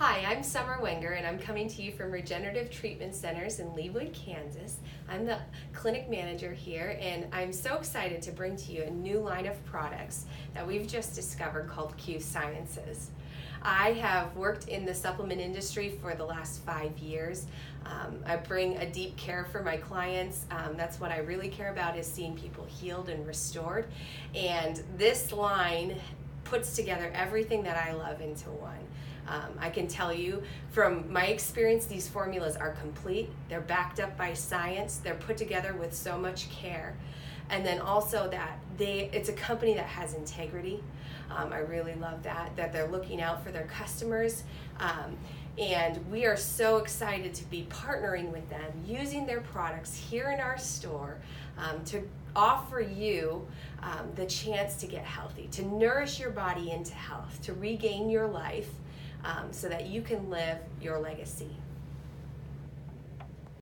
Hi, I'm Summer Wenger, and I'm coming to you from Regenerative Treatment Centers in Leawood, Kansas. I'm the clinic manager here, and I'm so excited to bring to you a new line of products that we've just discovered called Q Sciences. I have worked in the supplement industry for the last five years. Um, I bring a deep care for my clients. Um, that's what I really care about is seeing people healed and restored. And this line puts together everything that I love into one. Um, I can tell you from my experience, these formulas are complete. They're backed up by science. They're put together with so much care. And then also that they, it's a company that has integrity. Um, I really love that, that they're looking out for their customers. Um, and we are so excited to be partnering with them, using their products here in our store um, to offer you um, the chance to get healthy, to nourish your body into health, to regain your life um, so that you can live your legacy.